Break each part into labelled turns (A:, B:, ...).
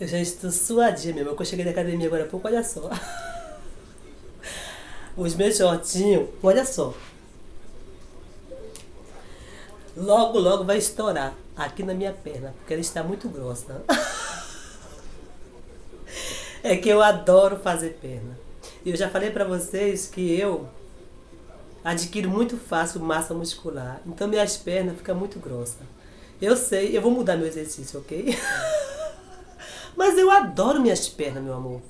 A: Eu já estou suadinha mesmo. Eu cheguei da academia agora há pouco, olha só. Os meus shortinhos, olha só. Logo, logo vai estourar aqui na minha perna, porque ela está muito grossa. É que eu adoro fazer perna. E eu já falei pra vocês que eu adquiro muito fácil massa muscular. Então minhas pernas ficam muito grossas. Eu sei, eu vou mudar meu exercício, ok? Mas eu adoro minhas pernas, meu amor.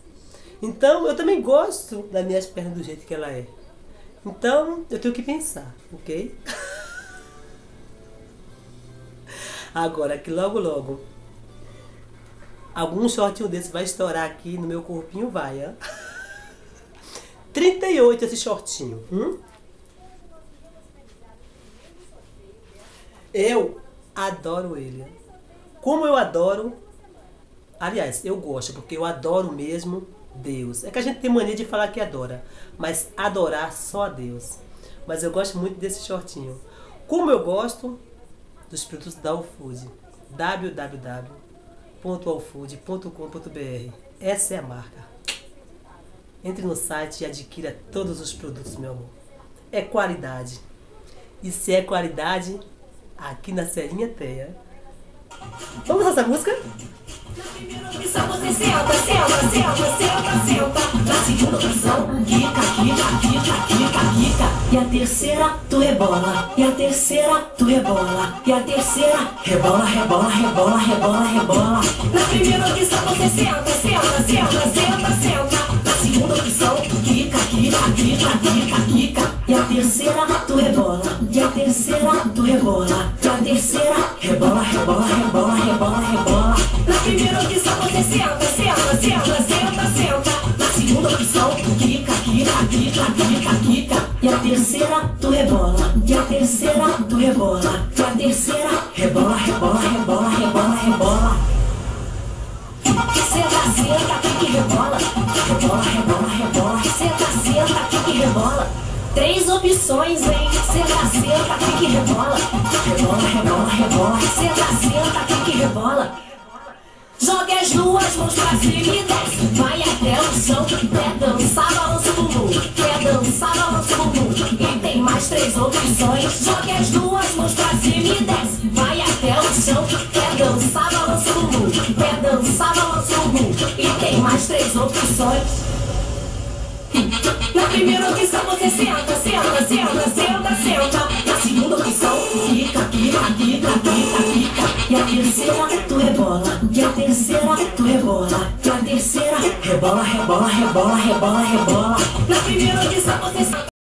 A: Então eu também gosto das minhas pernas do jeito que ela é. Então eu tenho que pensar, ok? Agora que logo logo algum shortinho desse vai estourar aqui no meu corpinho, vai, ó. 38 esse shortinho. Hum? Eu adoro ele. Como eu adoro. Aliás, eu gosto, porque eu adoro mesmo Deus. É que a gente tem mania de falar que adora, mas adorar só a Deus. Mas eu gosto muito desse shortinho. Como eu gosto dos produtos da Alfood. www.alfood.com.br Essa é a marca. Entre no site e adquira todos os produtos, meu amor. É qualidade. E se é qualidade, aqui na Serinha Teia. Vamos essa música?
B: E a terceira, tu rebola. E a terceira, tu rebola. E a terceira, rebola, rebola, rebola, rebola, rebola. Na primeira opção você senta, senta, senta, senta, senta. Na segunda opção, quica, quica, quica, quica, quica. E a terceira, tu rebola. E a terceira, tu rebola. E a terceira, rebola, rebola, rebola, rebola, rebola. Opção, quica, quica, quica, quica, quica. E a terceira, tu rebola. E a terceira, tu rebola. E a terceira, rebola, rebola, rebola, rebola, rebola. Senta, senta, quica e rebola. Rebola, rebola, rebola. Senta, senta, quica e rebola. Três opções, hein? Senta, senta, quica e rebola. Rebola, rebola, rebola. Senta, senta, quica e rebola. Jogue as duas mãos pra cima três opções. Jogue as duas mãos pra cima e desce. Vai até o chão. Quer dançar, balança o. Quer dançar, balança o. E tem mais três opções. Na primeira opção você senta, senta, senta, senta, senta. Na segunda opção, fica, fica, fica, fica, fica. E a terceira, tu rebola. E a terceira, tu rebola. E a terceira, rebola, rebola, rebola, rebola, rebola. Na primeira opção você senta.